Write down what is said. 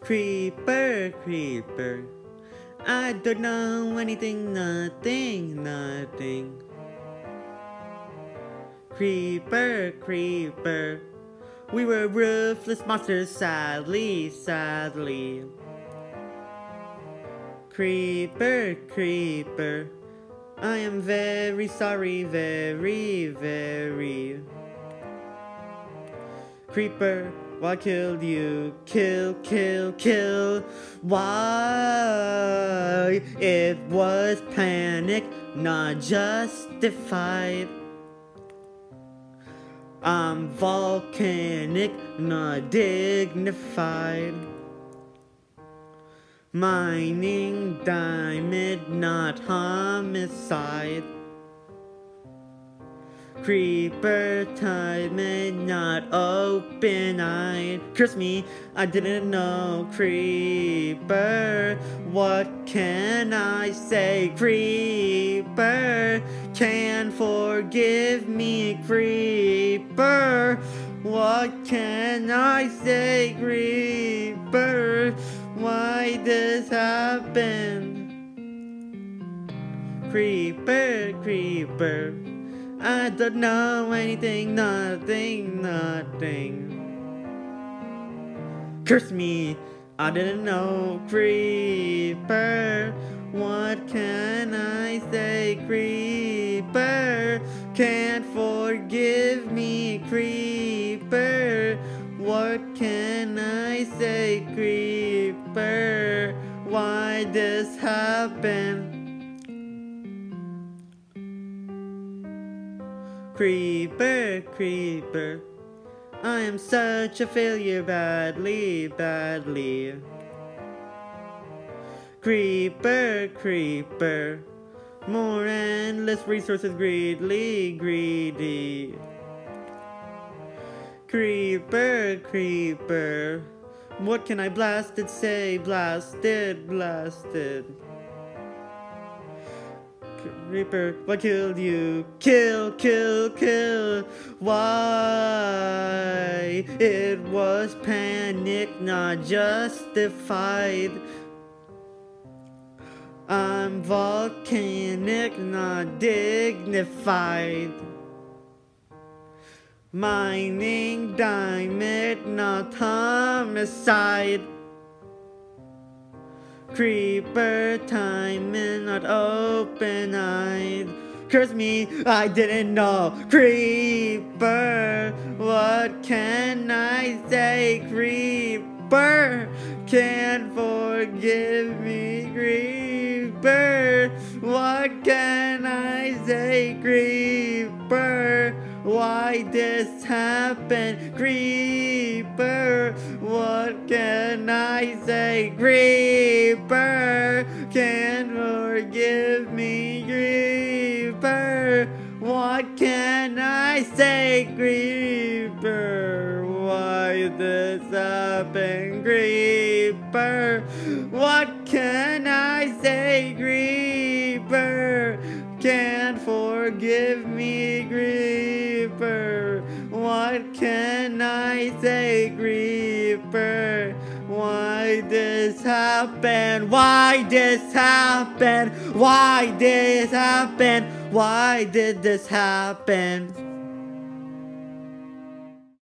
Creeper, creeper. I don't know anything, nothing, nothing. Creeper, creeper. We were ruthless monsters, sadly, sadly. Creeper, creeper. I am very sorry, very, very. Creeper, why killed you? Kill, kill, kill. Why? It was panic, not justified. I'm volcanic, not dignified. Mining diamond, not homicide. Creeper time and not open eyed. Curse me, I didn't know. Creeper, what can I say? Creeper, can forgive me. Creeper, what can I say? Creeper, why this happened? Creeper, creeper. I don't know anything, nothing, nothing. Curse me, I didn't know. Creeper, what can I say? Creeper, can't forgive me. Creeper, what can I say? Creeper, why this happened? Creeper, creeper. I am such a failure badly, badly. Creeper, creeper. More endless resources greedily, greedy. Creeper, creeper. What can I blasted say? Blasted, blasted. Reaper, what killed you? Kill, kill, kill. Why? It was panic, not justified. I'm volcanic, not dignified. Mining diamond, not homicide. Creeper time and not open eyed. Curse me, I didn't know. Creeper, what can I say? Creeper, can't forgive me. Creeper, what can I say? Creeper, why this happened? Creeper, what can I say? Creeper, can't forgive me. Creeper, what can I say? Creeper, why this happened? Creeper, what can I say? Creeper, can't forgive me. What can I say? Creeper, why this happen? Why this happen? Why this happen? Why did this happen?